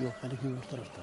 Yok benimki öbür tarafta.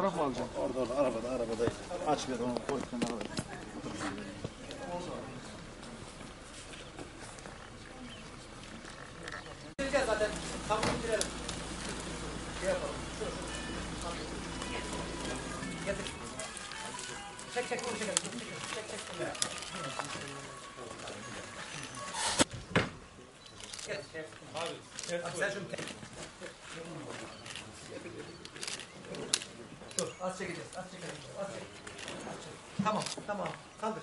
Fotoğraf mı alacaksın? Orada orada arabada arabada. Aç ver onu koy kenara. zaten. Tam bitirelim. Şey yapalım. Getir. Çek çek. Çek çek. çek. Gel. Şey. Abi. Sen şunu Az çekeceğiz, az çekeceğiz, az çekeceğiz. Az çek. Tamam, tamam. Kaldır.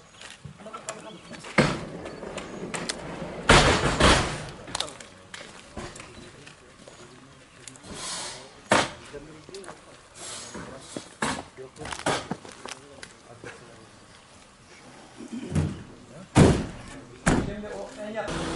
Kaldır, kaldır, kaldır. Şimdi o en yakın.